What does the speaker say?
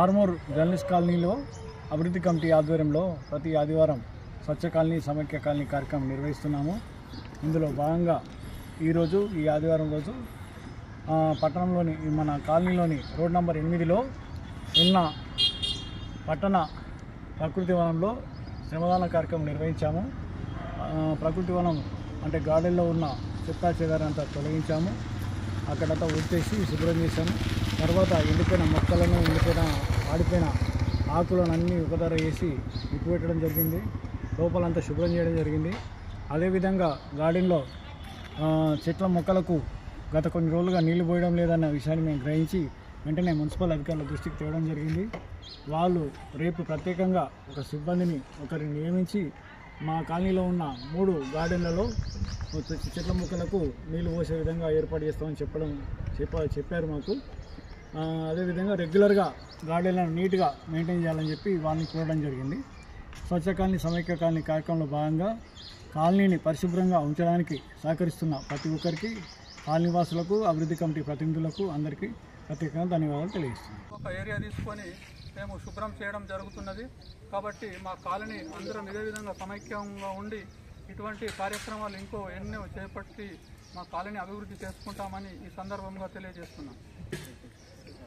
Armoor journalist కాలనీలో అభివృద్ధి committee ఆధ్వర్యంలో ప్రతి ఆదివారం స్వచ్ఛ కాలనీ సమైక్య కాలనీ కార్యక్రమం నిర్వహిస్తున్నాము. ఇందులో భాగంగా ఈరోజు ఈ ఆదివారం రోజు పట్టణంలోని మన కాలనీలోని రోడ్ నెంబర్ ఎనిమిదిలో ఉన్న పట్టణ ప్రకృతి వనంలో శ్రమదాన కార్యక్రమం నిర్వహించాము. ప్రకృతి వనం అంటే గార్డెన్లో ఉన్న చెత్తా చెదారంతా తొలగించాము. అక్కడంతా ఊడ్చేసి శుభ్రం చేశాము. తర్వాత ఎండిపోయిన మొక్కలను ఎండిపోయిన ఆడిపోయిన ఆకులను అన్నీ ఒకదార వేసి ఉప్పుపెట్టడం జరిగింది. లోపలంతా శుభ్రం చేయడం జరిగింది. అదేవిధంగా గార్డెన్లో చెట్ల మొక్కలకు గత కొన్ని రోజులుగా నీళ్ళు పోయడం లేదన్న విషయాన్ని మేము గ్రహించి వెంటనే మున్సిపల్ అధికారుల దృష్టికి తేవడం జరిగింది. వాళ్ళు రేపు ప్రత్యేకంగా ఒక సిబ్బందిని ఒకరిని నియమించి మా కాలనీలో ఉన్న మూడు గార్డెన్లలో చెట్ల మొక్కలకు నీళ్ళు పోసే విధంగా ఏర్పాటు చేస్తామని చెప్పడం చెప్పారు మాకు. అదేవిధంగా రెగ్యులర్గా గార్డెన్లను నీట్గా మెయింటైన్ చేయాలని చెప్పి వాళ్ళని కోరడం జరిగింది. స్వచ్ఛ కాలనీ సమైక్య కాలనీ కార్యక్రమంలో భాగంగా కాలనీని పరిశుభ్రంగా ఉంచడానికి సహకరిస్తున్న ప్రతి ఒక్కరికి కాలనీ వాసులకు అభివృద్ధి కమిటీ ప్రతినిధులకు అందరికీ ప్రత్యేకంగా ధన్యవాదాలు తెలియజేస్తున్నాను. ఒక ఏరియా తీసుకొని మేము శుభ్రం చేయడం జరుగుతున్నది. కాబట్టి మా కాలనీ అందరం ఇదే విధంగా సమైక్యంగా ఉండి ఇటువంటి కార్యక్రమాలు ఇంకో ఎన్నో చేపట్టి మా కాలనీ అభివృద్ధి చేసుకుంటామని ఈ సందర్భంగా తెలియజేస్తున్నాం.